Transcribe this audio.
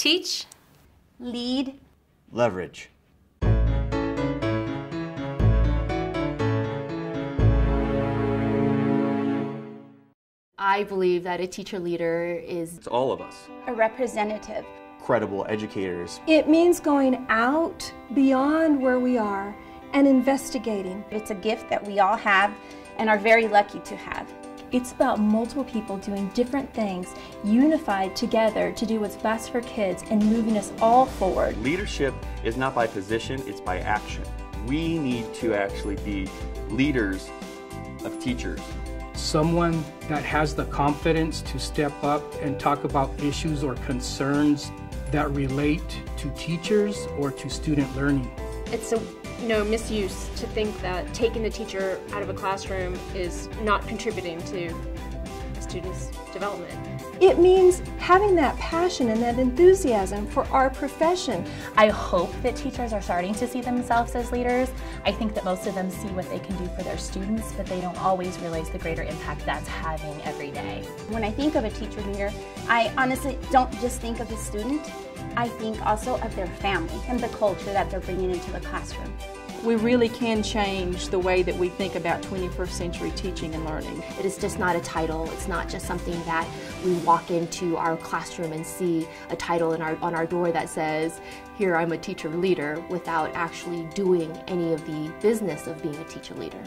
Teach. Lead. Leverage. I believe that a teacher leader is It's all of us. A representative. Credible educators. It means going out beyond where we are and investigating. It's a gift that we all have and are very lucky to have. It's about multiple people doing different things, unified together to do what's best for kids and moving us all forward. Leadership is not by position, it's by action. We need to actually be leaders of teachers. Someone that has the confidence to step up and talk about issues or concerns that relate to teachers or to student learning. It's a you know, misuse to think that taking the teacher out of a classroom is not contributing to students' development. It means having that passion and that enthusiasm for our profession. I hope that teachers are starting to see themselves as leaders. I think that most of them see what they can do for their students, but they don't always realize the greater impact that's having every day. When I think of a teacher leader, I honestly don't just think of the student, I think also of their family and the culture that they're bringing into the classroom. We really can change the way that we think about 21st century teaching and learning. It is just not a title. It's not just something that we walk into our classroom and see a title our, on our door that says, here I'm a teacher leader, without actually doing any of the business of being a teacher leader.